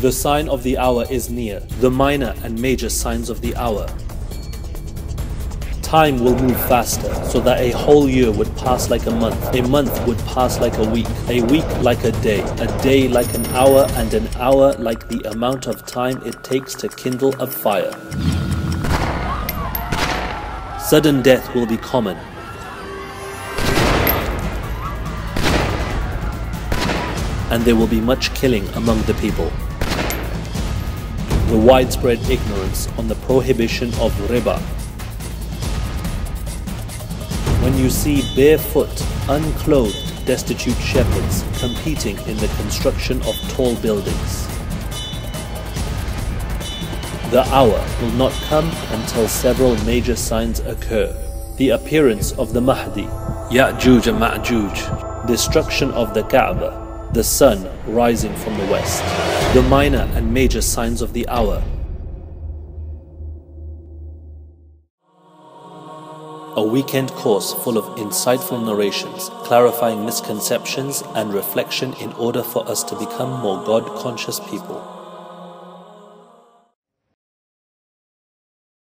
The sign of the hour is near, the minor and major signs of the hour. Time will move faster, so that a whole year would pass like a month, a month would pass like a week, a week like a day, a day like an hour, and an hour like the amount of time it takes to kindle a fire. Sudden death will be common. And there will be much killing among the people. The widespread ignorance on the prohibition of riba when you see barefoot, unclothed, destitute shepherds competing in the construction of tall buildings. The hour will not come until several major signs occur. The appearance of the Mahdi, Ya'juj and Ma'juj, destruction of the Kaaba, the sun rising from the west. The minor and major signs of the hour a weekend course full of insightful narrations, clarifying misconceptions and reflection in order for us to become more God conscious people.